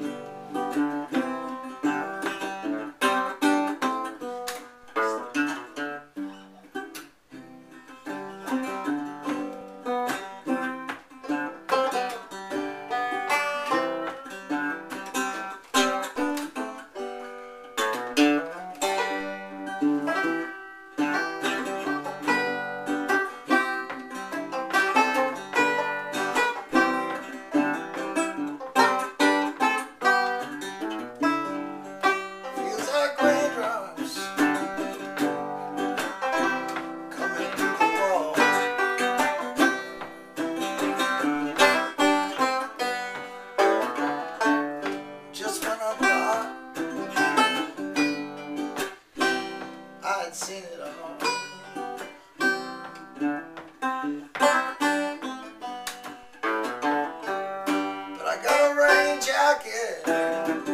Bye. jacket.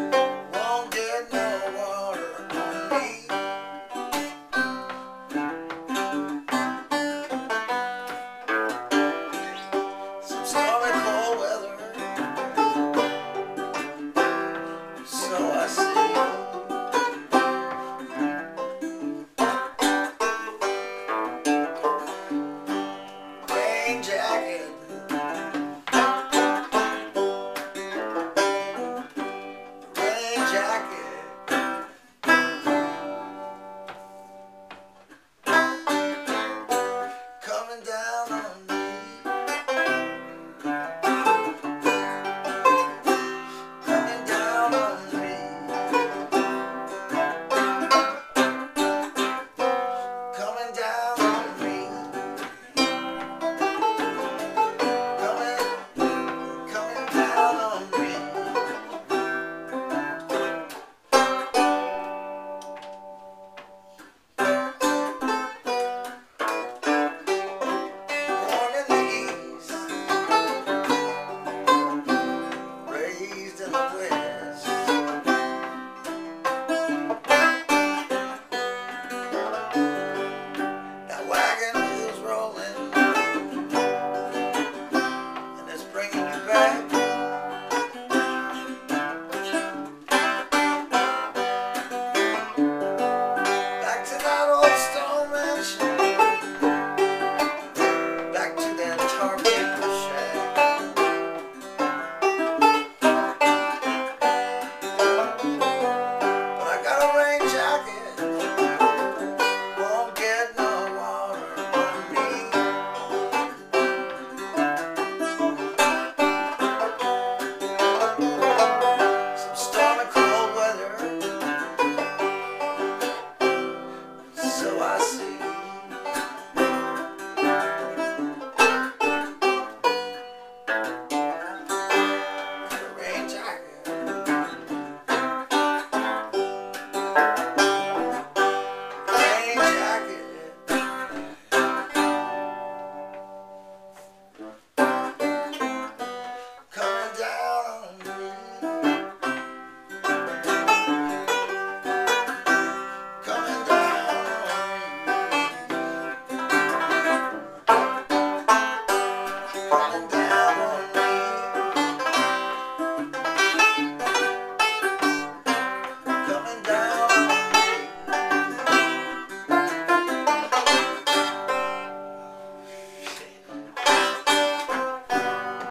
I see.